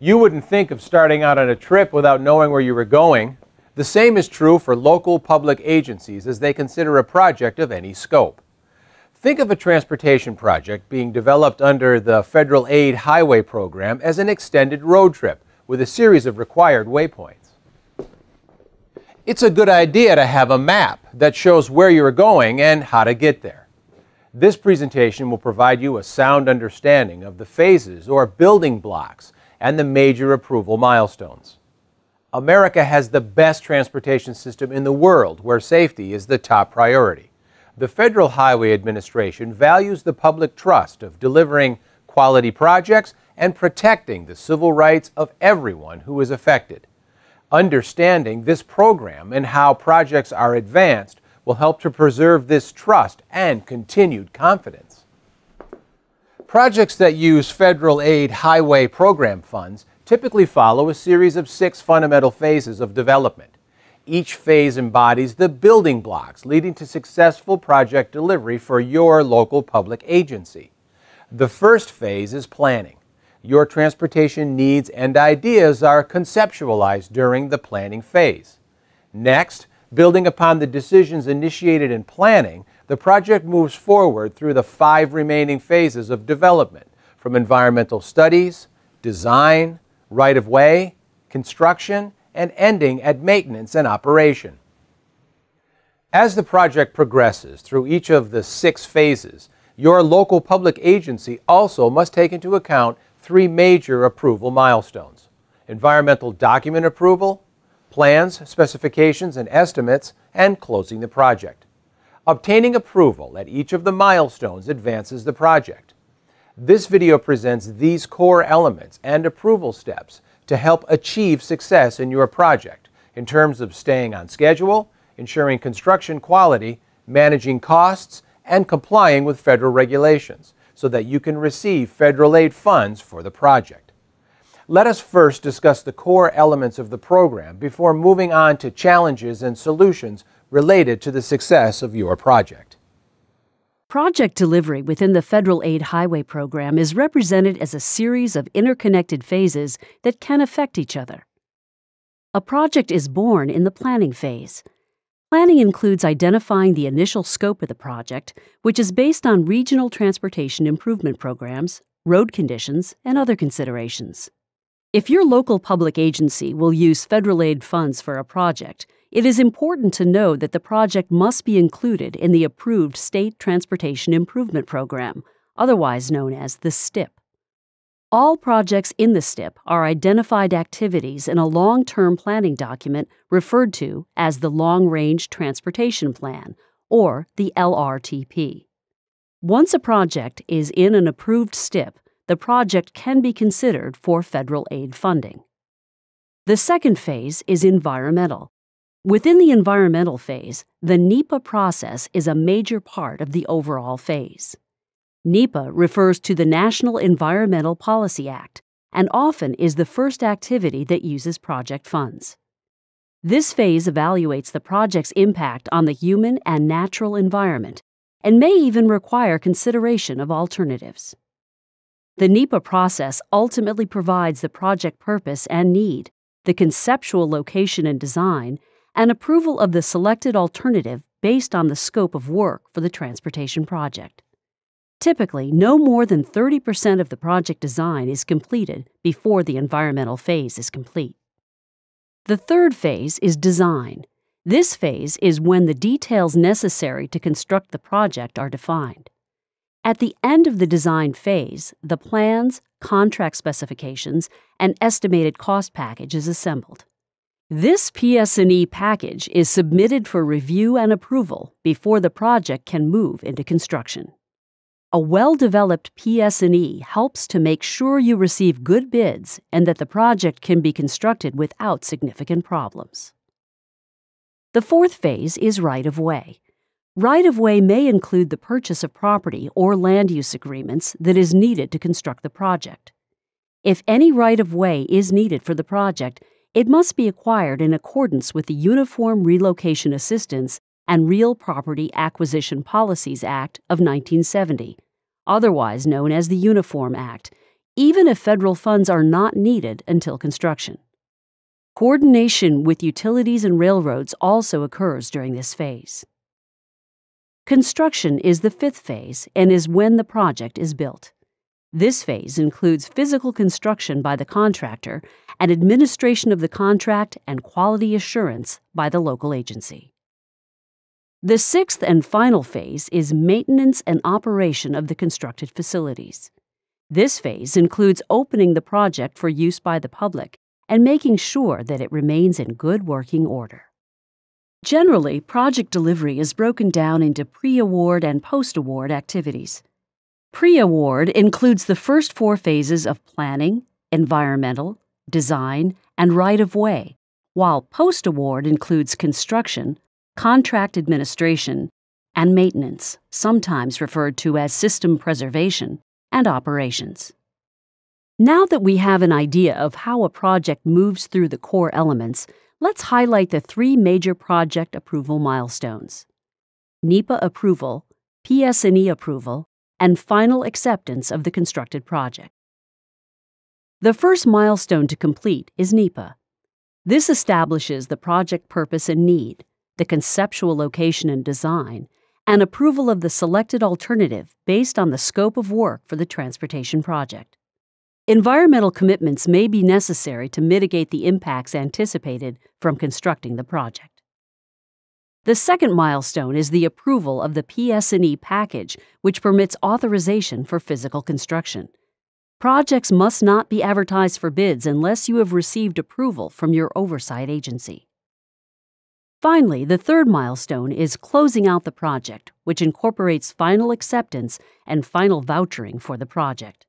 You wouldn't think of starting out on a trip without knowing where you were going. The same is true for local public agencies as they consider a project of any scope. Think of a transportation project being developed under the Federal Aid Highway Program as an extended road trip with a series of required waypoints. It's a good idea to have a map that shows where you're going and how to get there. This presentation will provide you a sound understanding of the phases or building blocks and the major approval milestones. America has the best transportation system in the world where safety is the top priority. The Federal Highway Administration values the public trust of delivering quality projects and protecting the civil rights of everyone who is affected. Understanding this program and how projects are advanced will help to preserve this trust and continued confidence. Projects that use federal aid highway program funds typically follow a series of six fundamental phases of development. Each phase embodies the building blocks leading to successful project delivery for your local public agency. The first phase is planning your transportation needs and ideas are conceptualized during the planning phase. Next, building upon the decisions initiated in planning, the project moves forward through the five remaining phases of development from environmental studies, design, right of way, construction, and ending at maintenance and operation. As the project progresses through each of the six phases, your local public agency also must take into account three major approval milestones environmental document approval, plans, specifications, and estimates, and closing the project. Obtaining approval at each of the milestones advances the project. This video presents these core elements and approval steps to help achieve success in your project in terms of staying on schedule, ensuring construction quality, managing costs, and complying with federal regulations so that you can receive federal aid funds for the project. Let us first discuss the core elements of the program before moving on to challenges and solutions related to the success of your project. Project delivery within the Federal Aid Highway Program is represented as a series of interconnected phases that can affect each other. A project is born in the planning phase, Planning includes identifying the initial scope of the project, which is based on regional transportation improvement programs, road conditions, and other considerations. If your local public agency will use federal aid funds for a project, it is important to know that the project must be included in the approved State Transportation Improvement Program, otherwise known as the STIP. All projects in the STIP are identified activities in a long term planning document referred to as the Long Range Transportation Plan, or the LRTP. Once a project is in an approved STIP, the project can be considered for federal aid funding. The second phase is environmental. Within the environmental phase, the NEPA process is a major part of the overall phase. NEPA refers to the National Environmental Policy Act and often is the first activity that uses project funds. This phase evaluates the project's impact on the human and natural environment and may even require consideration of alternatives. The NEPA process ultimately provides the project purpose and need, the conceptual location and design, and approval of the selected alternative based on the scope of work for the transportation project. Typically, no more than 30% of the project design is completed before the environmental phase is complete. The third phase is design. This phase is when the details necessary to construct the project are defined. At the end of the design phase, the plans, contract specifications, and estimated cost package is assembled. This PS&E package is submitted for review and approval before the project can move into construction. A well-developed PS&E helps to make sure you receive good bids and that the project can be constructed without significant problems. The fourth phase is right-of-way. Right-of-way may include the purchase of property or land use agreements that is needed to construct the project. If any right-of-way is needed for the project, it must be acquired in accordance with the Uniform Relocation Assistance and Real Property Acquisition Policies Act of 1970, otherwise known as the Uniform Act, even if federal funds are not needed until construction. Coordination with utilities and railroads also occurs during this phase. Construction is the fifth phase and is when the project is built. This phase includes physical construction by the contractor and administration of the contract and quality assurance by the local agency. The sixth and final phase is maintenance and operation of the constructed facilities. This phase includes opening the project for use by the public and making sure that it remains in good working order. Generally, project delivery is broken down into pre award and post award activities. Pre award includes the first four phases of planning, environmental, design, and right of way, while post award includes construction, contract administration, and maintenance, sometimes referred to as system preservation, and operations. Now that we have an idea of how a project moves through the core elements, let's highlight the three major project approval milestones. NEPA approval, PS&E approval, and final acceptance of the constructed project. The first milestone to complete is NEPA. This establishes the project purpose and need, the conceptual location and design, and approval of the selected alternative based on the scope of work for the transportation project. Environmental commitments may be necessary to mitigate the impacts anticipated from constructing the project. The second milestone is the approval of the PS&E package, which permits authorization for physical construction. Projects must not be advertised for bids unless you have received approval from your oversight agency. Finally, the third milestone is closing out the project, which incorporates final acceptance and final vouchering for the project.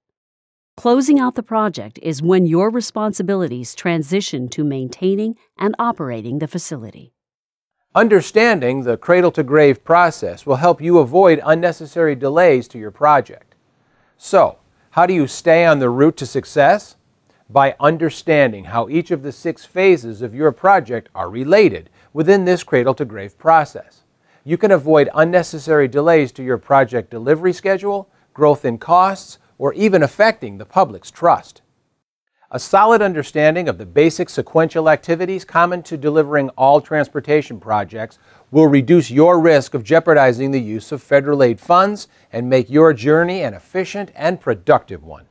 Closing out the project is when your responsibilities transition to maintaining and operating the facility. Understanding the cradle to grave process will help you avoid unnecessary delays to your project. So, how do you stay on the route to success? By understanding how each of the six phases of your project are related within this cradle to grave process. You can avoid unnecessary delays to your project delivery schedule, growth in costs, or even affecting the public's trust. A solid understanding of the basic sequential activities common to delivering all transportation projects will reduce your risk of jeopardizing the use of federal aid funds and make your journey an efficient and productive one.